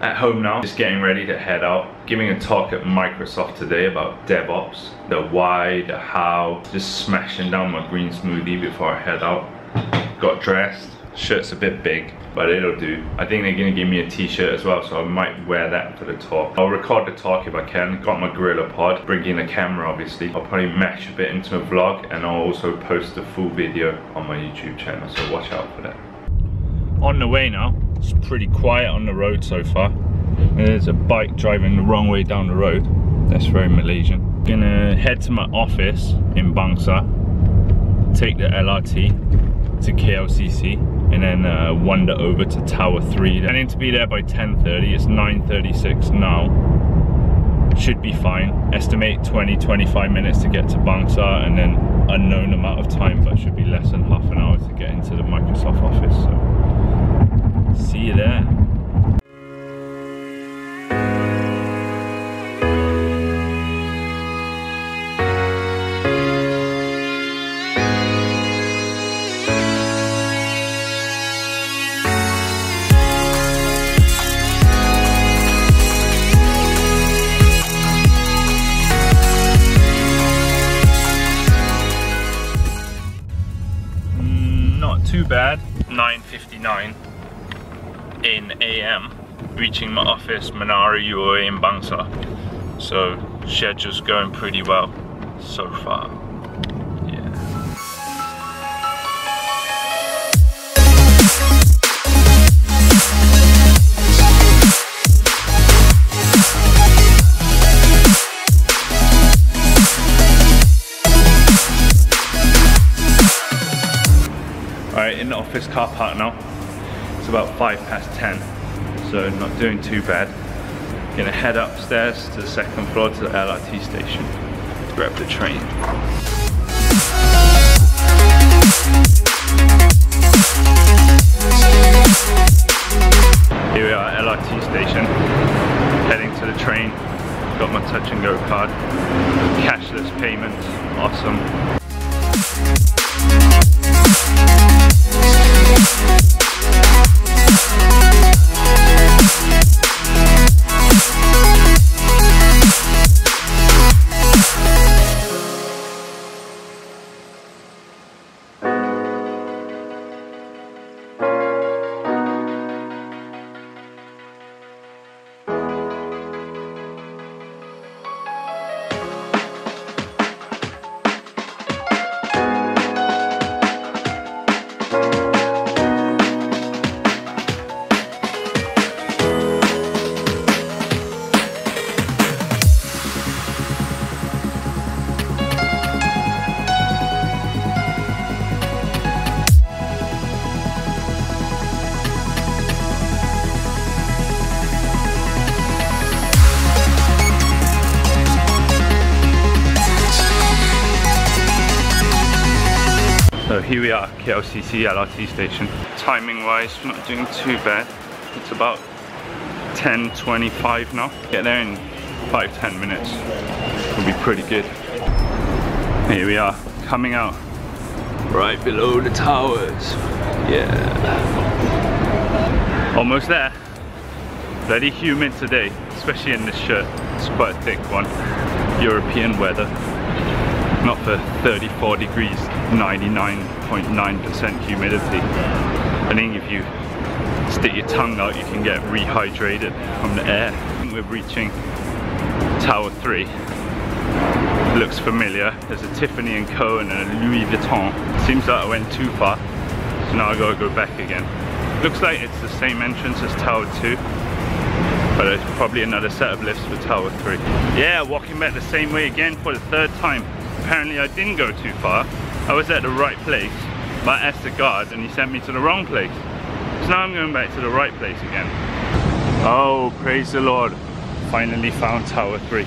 at home now, just getting ready to head out. Giving a talk at Microsoft today about DevOps, the why, the how, just smashing down my green smoothie before I head out. Got dressed, shirt's a bit big, but it'll do. I think they're gonna give me a t-shirt as well, so I might wear that for the talk. I'll record the talk if I can. Got my Gorilla Pod, bringing a camera obviously. I'll probably mesh a bit into a vlog and I'll also post the full video on my YouTube channel, so watch out for that. On the way now, it's pretty quiet on the road so far. There's a bike driving the wrong way down the road. That's very Malaysian. Gonna head to my office in Bangsar, take the LRT to KLCC, and then uh, wander over to Tower 3. I need to be there by 10.30, it's 9.36 now. Should be fine. Estimate 20-25 minutes to get to Bangsar and then unknown amount of time, but should be less than half an hour to get into the Microsoft office. So see you there. AM, reaching my office, Menara UOA in Bangsar. So schedule's going pretty well so far. Yeah. Alright, in the office car park now. It's about five past 10, so not doing too bad. Gonna head upstairs to the second floor to the LRT station to grab the train. Here we are at LRT station, heading to the train. Got my touch and go card, cashless payments, awesome. We are, KLCC LRT station. Timing wise, we're not doing too bad. It's about 10.25 now. Get there in 5-10 minutes. Will be pretty good. Here we are, coming out right below the towers. Yeah. Almost there. Very humid today, especially in this shirt. It's quite a thick one. European weather not for 34 degrees 99.9% humidity. I think if you stick your tongue out you can get rehydrated from the air. We're reaching Tower 3 looks familiar. There's a Tiffany & Co and a Louis Vuitton. Seems like I went too far so now I gotta go back again. Looks like it's the same entrance as Tower 2 but it's probably another set of lifts for Tower 3 yeah walking back the same way again for the third time apparently I didn't go too far. I was at the right place, but I asked the guard and he sent me to the wrong place. So now I'm going back to the right place again. Oh, praise the Lord. Finally found Tower 3.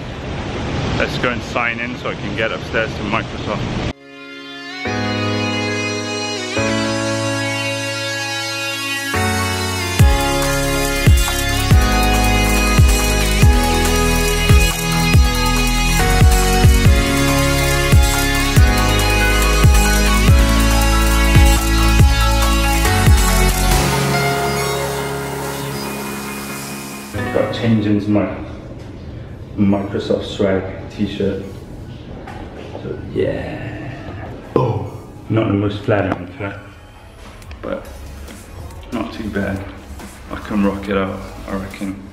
Let's go and sign in so I can get upstairs to Microsoft. I got change into my Microsoft swag t-shirt. So yeah. Oh, not the most flattering fit, but not too bad. I can rock it out, I reckon.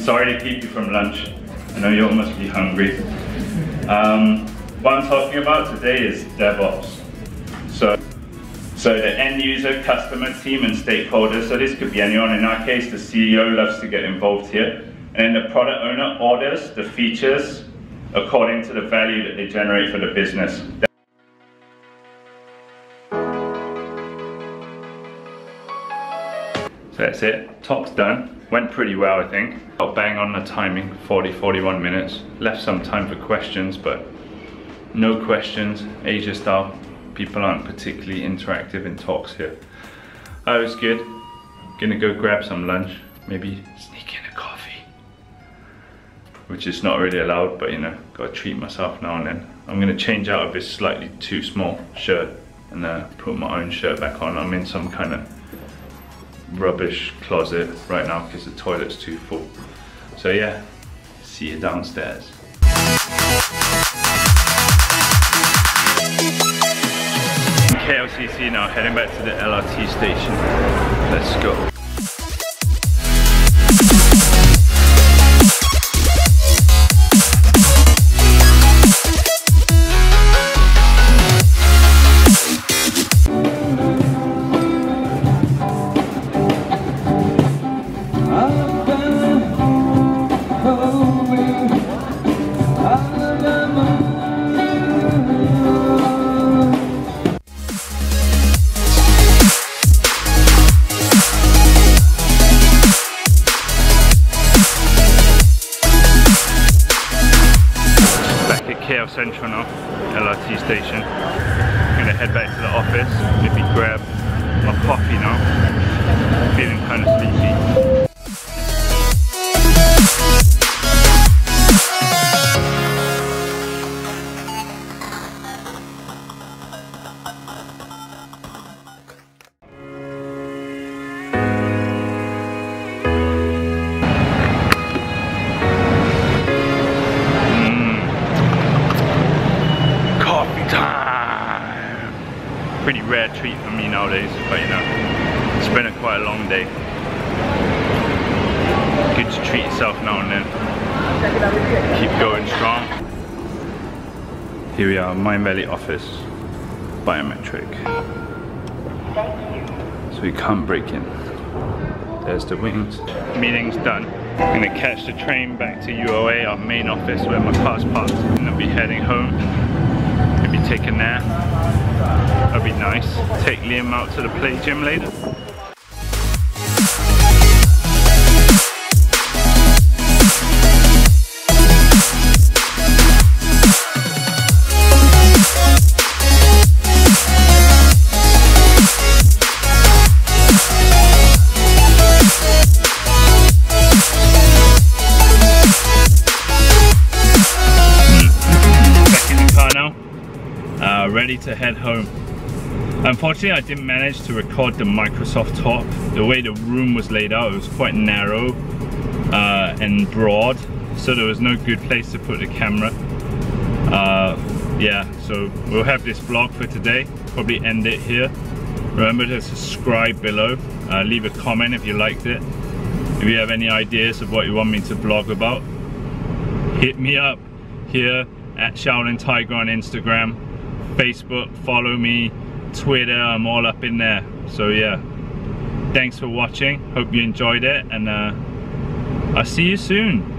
Sorry to keep you from lunch. I know you must be hungry. Um, what I'm talking about today is DevOps. So, so the end user, customer, team, and stakeholders. So this could be anyone. In our case, the CEO loves to get involved here. And then the product owner orders the features according to the value that they generate for the business. So that's it, top's done. Went pretty well, I think. Got bang on the timing, 40, 41 minutes. Left some time for questions, but no questions, Asia style. People aren't particularly interactive in talks here. I was good. Gonna go grab some lunch, maybe sneak in a coffee. Which is not really allowed, but you know, gotta treat myself now and then. I'm gonna change out of this slightly too small shirt and uh, put my own shirt back on. I'm in some kind of rubbish closet right now because the toilet's too full. So yeah, see you downstairs. KLCC now, heading back to the LRT station. Let's go. Feeling kind of sleepy. Coffee time! Pretty rare treat for me nowadays, but you know, it's been a quite a long day. Good to treat yourself now and then. Keep going strong. Here we are, Mind Valley office. Biometric. So we can't break in. There's the wings. Meeting's done. I'm gonna catch the train back to UOA, our main office where my car's parked. And I'll be heading home. Maybe take a nap. That'd be nice. Take Liam out to the play gym later. To head home. Unfortunately, I didn't manage to record the Microsoft talk. The way the room was laid out, it was quite narrow uh, and broad, so there was no good place to put the camera. Uh, yeah, so we'll have this vlog for today. Probably end it here. Remember to subscribe below. Uh, leave a comment if you liked it. If you have any ideas of what you want me to vlog about, hit me up here at Shaolin Tiger on Instagram, Facebook, follow me, Twitter, I'm all up in there. So yeah, thanks for watching. Hope you enjoyed it and uh, I'll see you soon.